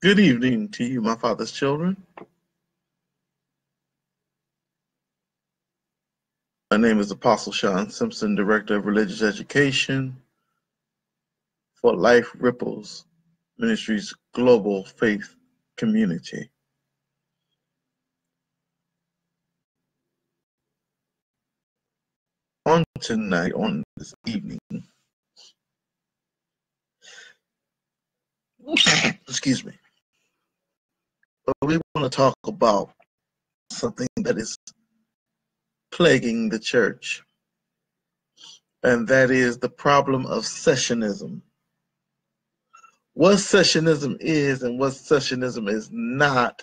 Good evening to you, my father's children. My name is Apostle Shon Simpson, Director of Religious Education for Life Ripples Ministries Global Faith Community. On tonight, on this evening, excuse me, we want to talk about something that is plaguing the church, and that is the problem of cessationism. What cessationism is and what cessationism is not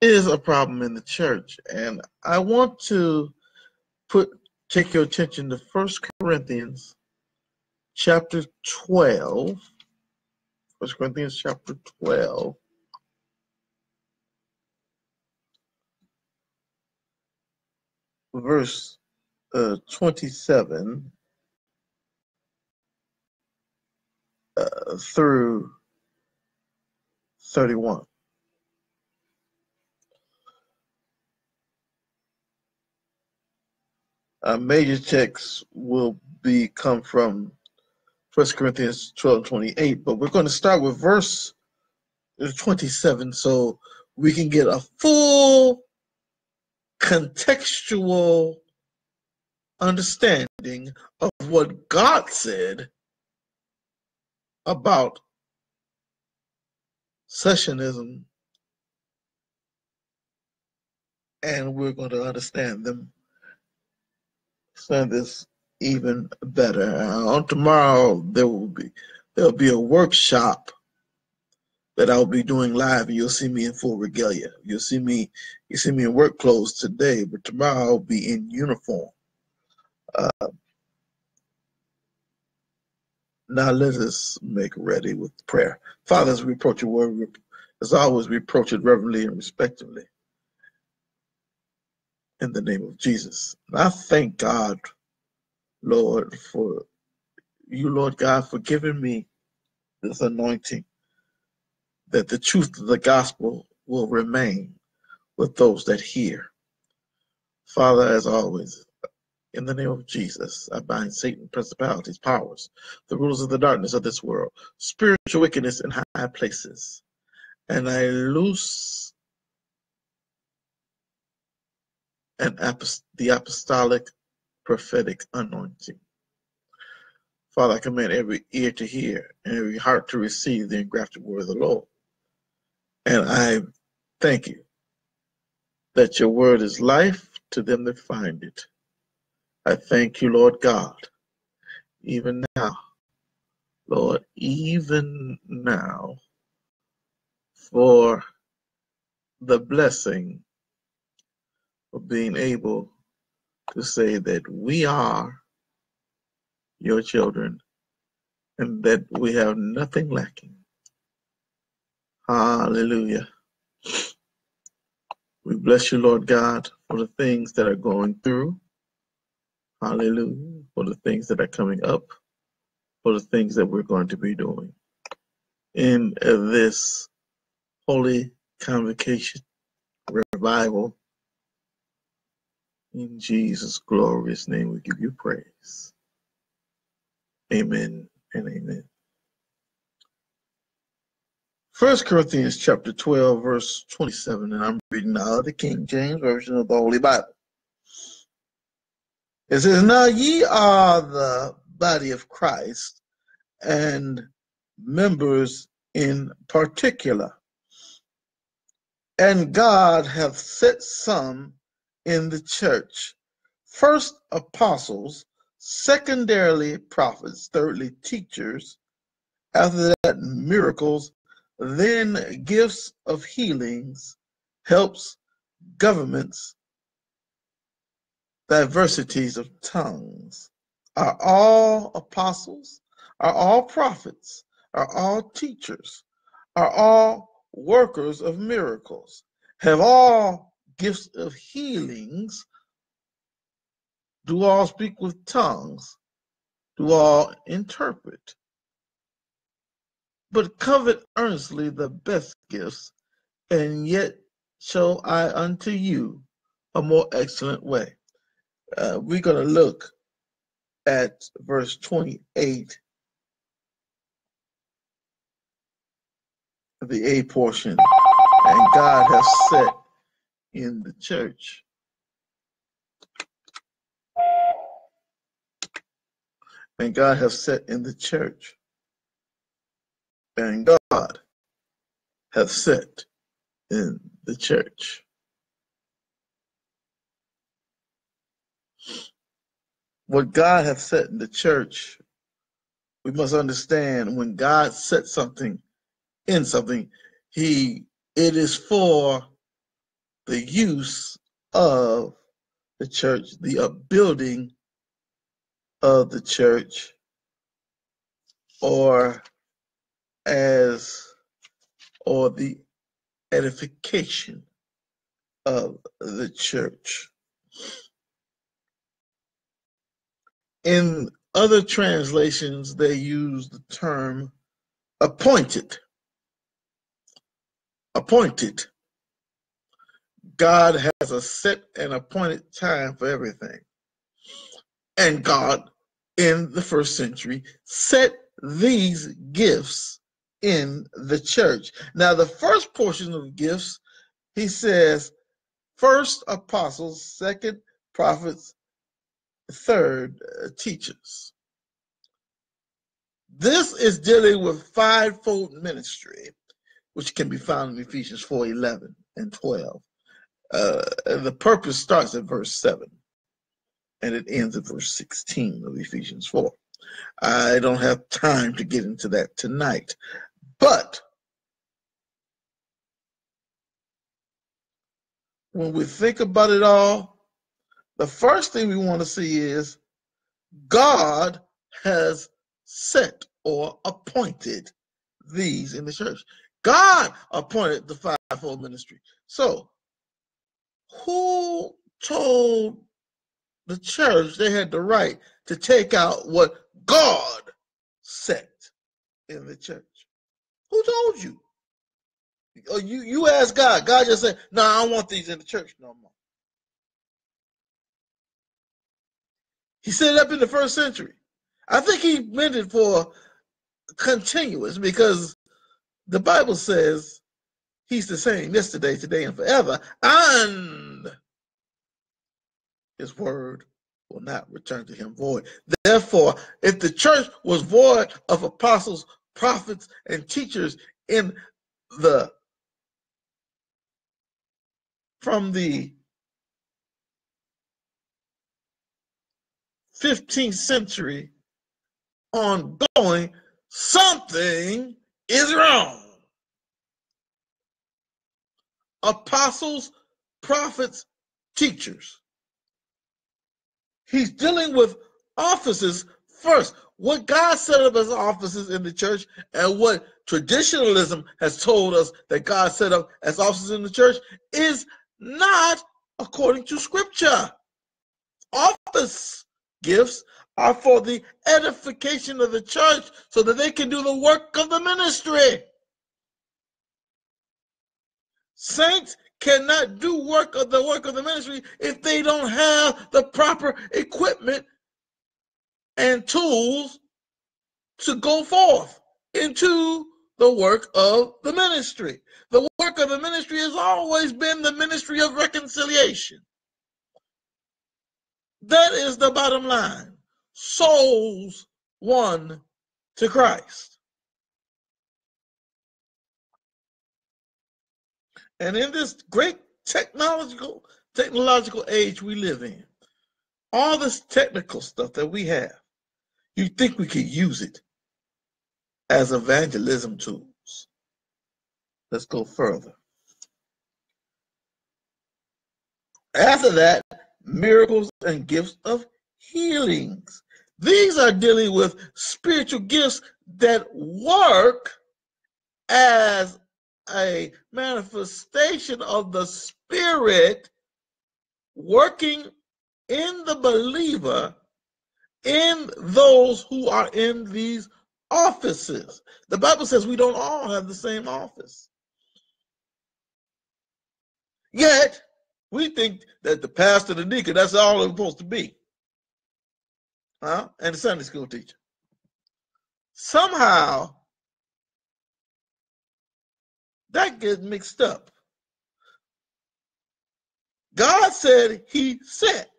is a problem in the church. And I want to put take your attention to First Corinthians chapter 12 First Corinthians chapter 12. Verse uh, 27 uh, through 31. Uh, major texts will be come from First Corinthians 12 28, but we're going to start with verse 27 so we can get a full contextual understanding of what God said about cessationism, and we're going to understand them, understand this even better. Uh, on tomorrow there will be there'll be a workshop that I'll be doing live, and you'll see me in full regalia. You'll see me you see me in work clothes today, but tomorrow I'll be in uniform. Uh, now let us make ready with prayer. Father, as we approach your word, as always, we approach it reverently and respectfully. In the name of Jesus. And I thank God Lord, for you, Lord God, for giving me this anointing, that the truth of the gospel will remain with those that hear. Father, as always, in the name of Jesus, I bind Satan, principalities, powers, the rulers of the darkness of this world, spiritual wickedness in high places, and I loose an the apostolic prophetic anointing. Father, I command every ear to hear and every heart to receive the engrafted word of the Lord. And I thank you that your word is life to them that find it. I thank you, Lord God, even now, Lord, even now, for the blessing of being able to say that we are your children and that we have nothing lacking. Hallelujah. We bless you, Lord God, for the things that are going through. Hallelujah. For the things that are coming up, for the things that we're going to be doing. In this holy convocation, revival, in Jesus' glorious name, we give you praise. Amen and amen. First Corinthians chapter 12, verse 27, and I'm reading now the King James Version of the Holy Bible. It says, Now ye are the body of Christ and members in particular. And God hath set some in the church. First, apostles, secondarily, prophets, thirdly, teachers, after that, miracles, then gifts of healings, helps, governments, diversities of tongues. Are all apostles? Are all prophets? Are all teachers? Are all workers of miracles? Have all gifts of healings? Do all speak with tongues? Do all interpret? but covet earnestly the best gifts, and yet show I unto you a more excellent way. Uh, we're going to look at verse 28, the A portion, and God has set in the church. And God has set in the church. And God has set in the church. What God has set in the church, we must understand when God sets something in something, He it is for the use of the church, the upbuilding of the church, or as or the edification of the church. In other translations, they use the term appointed. Appointed. God has a set and appointed time for everything. And God, in the first century, set these gifts in the church. Now, the first portion of gifts, he says, first apostles, second prophets, third uh, teachers. This is dealing with fivefold ministry, which can be found in Ephesians 4 11 and 12. Uh, the purpose starts at verse 7 and it ends at verse 16 of Ephesians 4. I don't have time to get into that tonight, but when we think about it all, the first thing we want to see is God has set or appointed these in the church. God appointed the fivefold ministry. So, who told the church they had the right to take out what God set in the church? Who told you? Oh, you you ask God. God just said, "No, nah, I don't want these in the church no more." He set it up in the first century. I think he meant it for continuous because the Bible says he's the same yesterday, today, and forever. And his word will not return to him void. Therefore, if the church was void of apostles, prophets, and teachers in the from the 15th century ongoing, something is wrong. Apostles, prophets, teachers. He's dealing with offices first. What God set up as offices in the church and what traditionalism has told us that God set up as offices in the church is not according to scripture. Office gifts are for the edification of the church so that they can do the work of the ministry. Saints cannot do work of the work of the ministry if they don't have the proper equipment and tools to go forth into the work of the ministry. The work of the ministry has always been the ministry of reconciliation. That is the bottom line. Souls won to Christ. And in this great technological technological age we live in, all this technical stuff that we have, you think we could use it as evangelism tools. Let's go further. After that, miracles and gifts of healings. These are dealing with spiritual gifts that work as a manifestation of the Spirit working in the believer, in those who are in these offices. The Bible says we don't all have the same office. Yet, we think that the pastor, the deacon, that's all it's supposed to be. Huh? And the Sunday school teacher. Somehow, that gets mixed up. God said he set.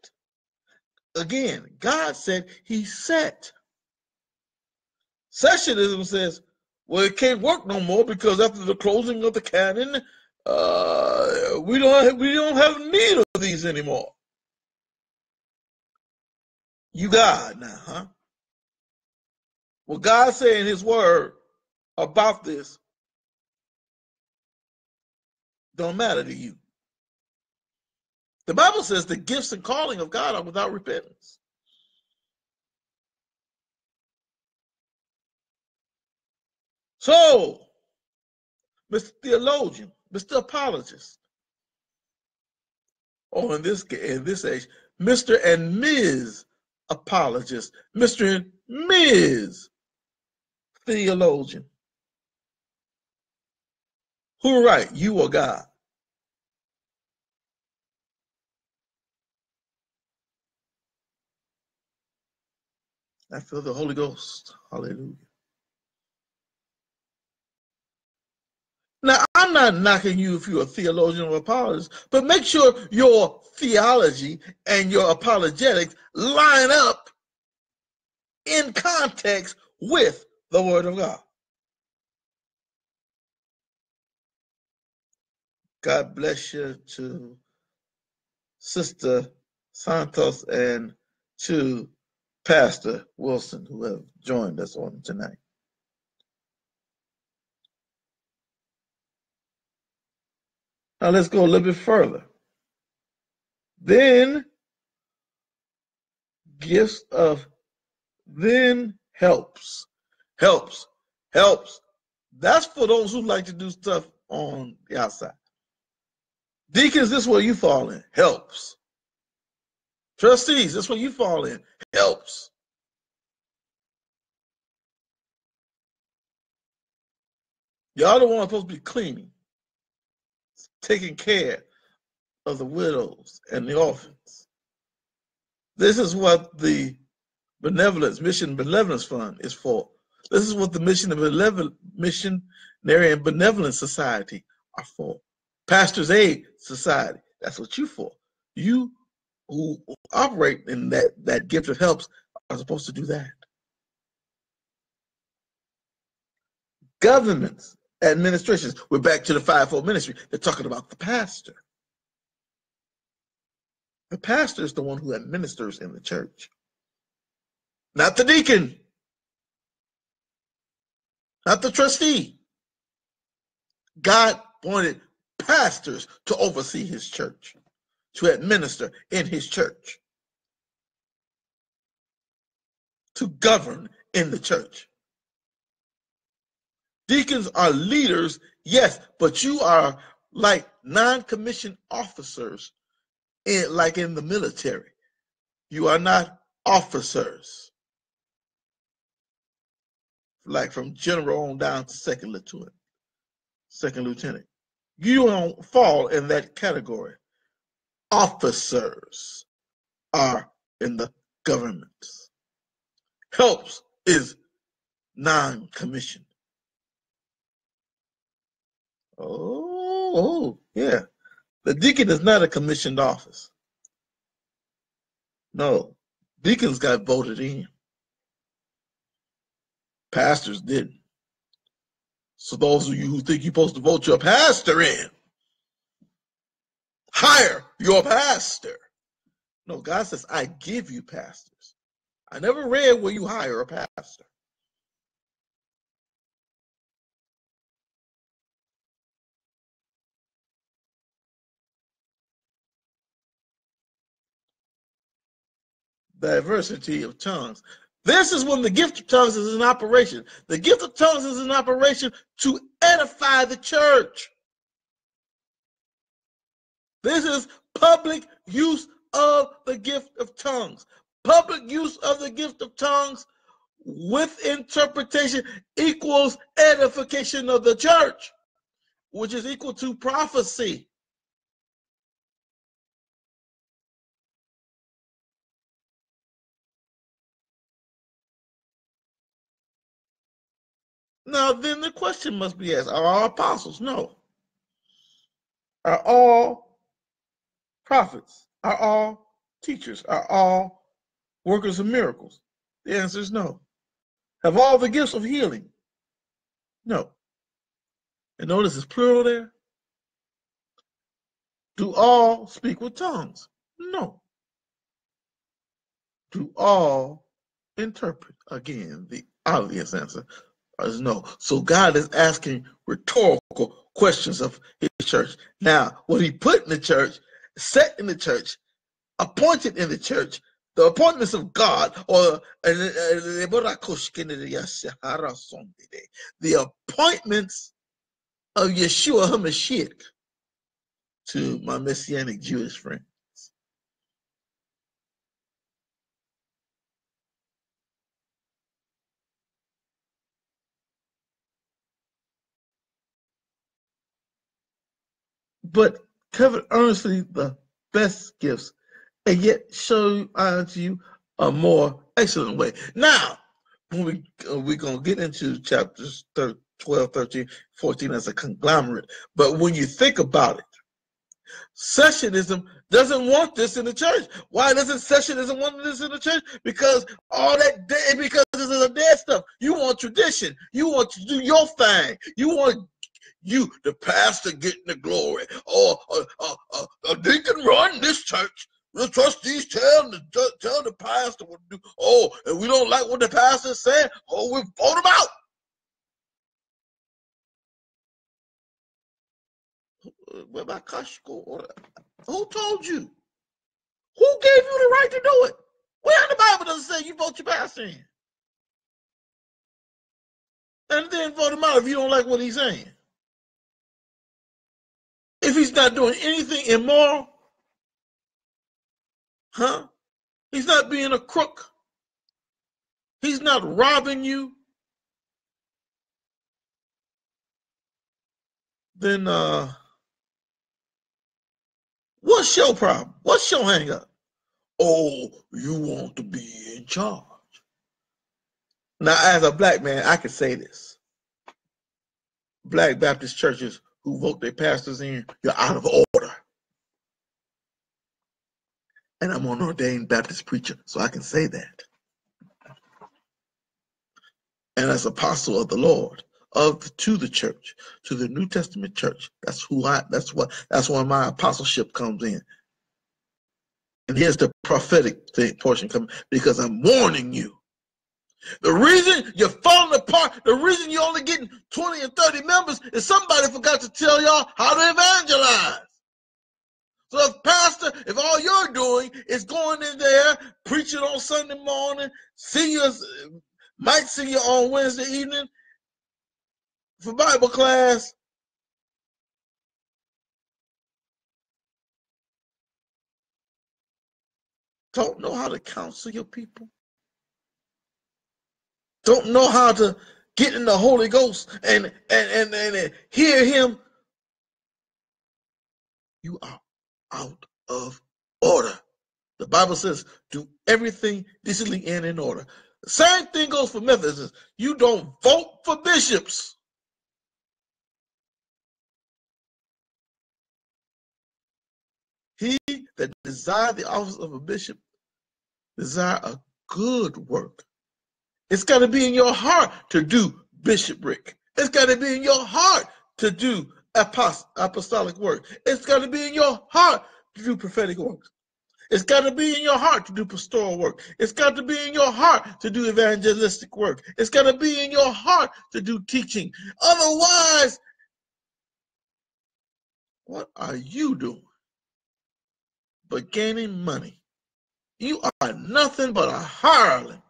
Again, God said he set. Cessationism says, well, it can't work no more because after the closing of the canon, uh, we don't have, we don't have need of these anymore. You God now, huh? Well, God said in His Word about this don't matter to you. The Bible says the gifts and calling of God are without repentance. So, Mr. Theologian, Mr. Apologist, or in this in this age, Mr. and Ms. Apologist, Mr. and Ms. Theologian. Who are right, you or God? I feel the Holy Ghost. Hallelujah. Now, I'm not knocking you if you're a theologian or apologist, but make sure your theology and your apologetics line up in context with the Word of God. God bless you to Sister Santos and to Pastor Wilson who have joined us on tonight. Now let's go a little bit further. Then gifts of then helps. Helps. Helps. That's for those who like to do stuff on the outside. Deacons, this is where you fall in. Helps. Trustees, that's where you fall in. Helps. Y'all the one supposed to be cleaning taking care of the widows and the orphans. This is what the benevolence, mission benevolence fund is for. This is what the mission of missionary and benevolent society are for. Pastors Aid Society, that's what you for. You who operate in that, that gift of helps are supposed to do that. Governments administrations. We're back to the fivefold ministry. They're talking about the pastor. The pastor is the one who administers in the church, not the deacon, not the trustee. God wanted pastors to oversee his church, to administer in his church, to govern in the church. Deacons are leaders, yes, but you are like non-commissioned officers, in, like in the military. You are not officers, like from general on down to second lieutenant. Second lieutenant, you don't fall in that category. Officers are in the government. Helps is non-commissioned. Oh, oh, yeah. The deacon is not a commissioned office. No, deacons got voted in. Pastors didn't. So those of you who think you're supposed to vote your pastor in, hire your pastor. No, God says, I give you pastors. I never read where you hire a pastor. diversity of tongues. This is when the gift of tongues is in operation. The gift of tongues is in operation to edify the church. This is public use of the gift of tongues. Public use of the gift of tongues with interpretation equals edification of the church, which is equal to prophecy. Now, then the question must be asked Are all apostles? No. Are all prophets? Are all teachers? Are all workers of miracles? The answer is no. Have all the gifts of healing? No. And notice it's plural there. Do all speak with tongues? No. Do all interpret? Again, the obvious answer is no. So God is asking rhetorical questions of his church. Now, what he put in the church, set in the church, appointed in the church, the appointments of God, or the appointments of Yeshua HaMashiach to my Messianic Jewish friends. But covet earnestly the best gifts and yet show unto you a more excellent way. Now, when we uh, we're gonna get into chapters 12, 13, 14 as a conglomerate, but when you think about it, Cessationism doesn't want this in the church. Why doesn't Cessationism want this in the church? Because all that because this is a dead stuff. You want tradition. You want to do your thing. You want you, the pastor, getting the glory. Or a, a, a, deacon run this church. The trustees tell the tell the pastor what to do. Oh, and we don't like what the pastor said. Oh, we vote him out. Who told you? Who gave you the right to do it? Where in the Bible does it say you vote your pastor in? And then vote him out if you don't like what he's saying. If he's not doing anything immoral, Huh? He's not being a crook. He's not robbing you. Then uh what's your problem? What's your hang up? Oh, you want to be in charge. Now, as a black man, I can say this. Black Baptist churches who vote their pastors in, you're out of order and I'm an ordained Baptist preacher, so I can say that. And as apostle of the Lord, of to the church, to the New Testament church, that's who I. That's what. That's where my apostleship comes in. And here's the prophetic thing, portion coming because I'm warning you. The reason you're falling apart, the reason you're only getting 20 and 30 members is somebody forgot to tell y'all how to evangelize. So if pastor, if all you're doing is going in there, preaching on Sunday morning, see you, might see you on Wednesday evening for Bible class, don't know how to counsel your people, don't know how to get in the Holy Ghost and and and, and hear Him, you are out of order. The Bible says, do everything decently and in order. The same thing goes for Methodists. You don't vote for bishops. He that desire the office of a bishop desire a good work. It's got to be in your heart to do bishopric. It's got to be in your heart to do apostolic work. It's got to be in your heart to do prophetic works. It's got to be in your heart to do pastoral work. It's got to be in your heart to do evangelistic work. It's got to be in your heart to do teaching. Otherwise, what are you doing but gaining money? You are nothing but a hireling.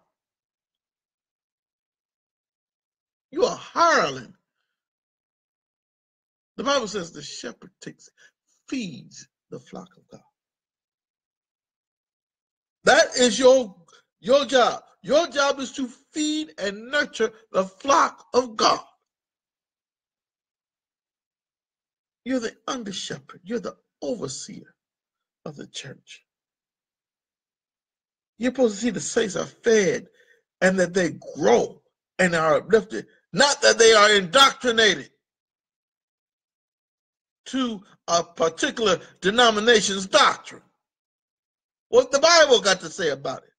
You are hireling the Bible says the shepherd takes, feeds the flock of God. That is your your job. Your job is to feed and nurture the flock of God. You're the under shepherd. You're the overseer of the church. You're supposed to see the saints are fed and that they grow and are uplifted, not that they are indoctrinated to a particular denomination's doctrine. What the Bible got to say about it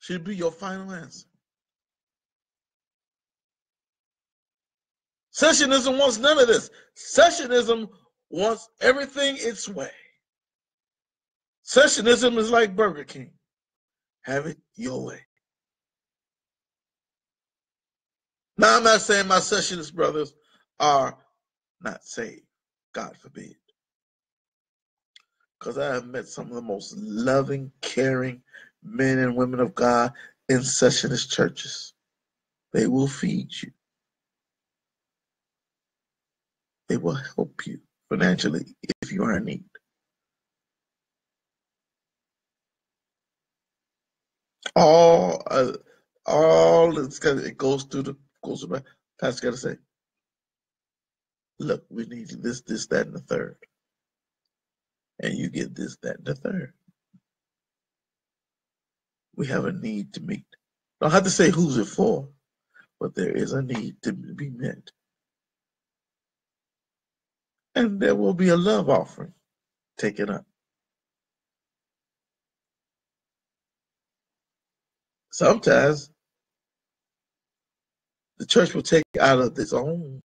should be your final answer. Cessationism wants none of this. Cessationism wants everything its way. Cessationism is like Burger King. Have it your way. Now, I'm not saying my cessationist brothers are not saved. God forbid. Because I have met some of the most loving, caring men and women of God in cessationist churches. They will feed you. They will help you financially if you are in need. All, uh, all it goes through the goes through. Pastor got to say, look, we need this, this, that, and the third, and you get this, that, and the third. We have a need to meet. Don't have to say who's it for, but there is a need to be met. And there will be a love offering taken up. Sometimes the church will take out of its own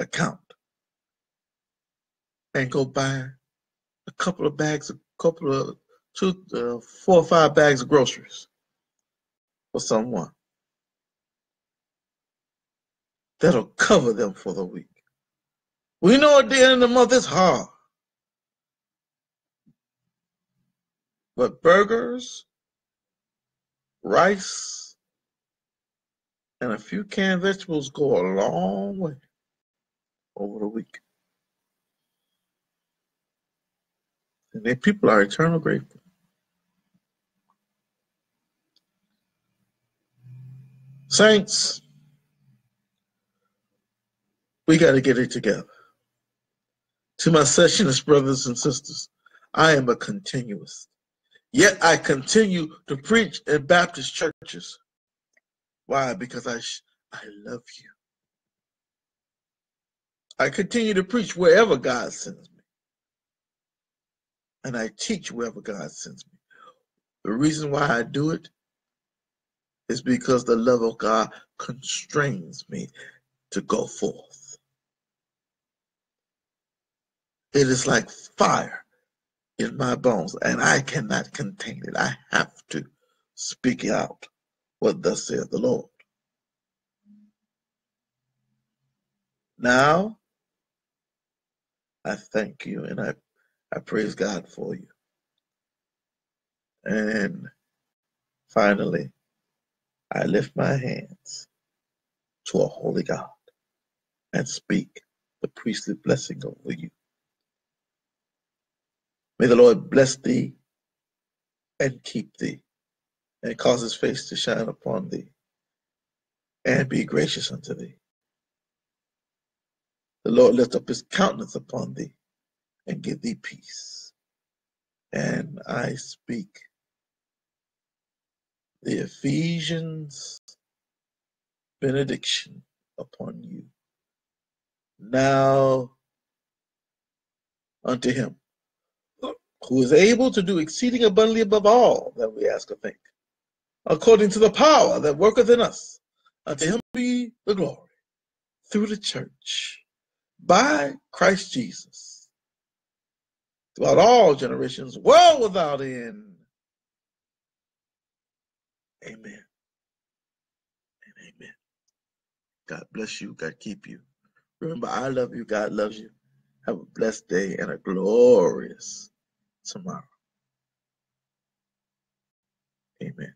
account and go buy a couple of bags, a couple of two, uh, four or five bags of groceries for someone that'll cover them for the week. We know at the end of the month it's hard. But burgers, rice, and a few canned vegetables go a long way over the week. And then people are eternal grateful. Saints, we got to get it together. To my cessationist brothers and sisters, I am a continuist. Yet I continue to preach in Baptist churches. Why? Because I, I love you. I continue to preach wherever God sends me. And I teach wherever God sends me. The reason why I do it is because the love of God constrains me to go forth. It is like fire in my bones, and I cannot contain it. I have to speak out what thus saith the Lord. Now, I thank you and I, I praise God for you. And finally, I lift my hands to a holy God and speak the priestly blessing over you. May the Lord bless thee and keep thee, and cause his face to shine upon thee, and be gracious unto thee. The Lord lift up his countenance upon thee, and give thee peace. And I speak the Ephesians benediction upon you. Now unto him who is able to do exceeding abundantly above all that we ask or think, according to the power that worketh in us. Unto him be the glory through the church by Christ Jesus throughout all generations, world without end. Amen. And amen. God bless you. God keep you. Remember, I love you. God loves you. Have a blessed day and a glorious tomorrow. Amen.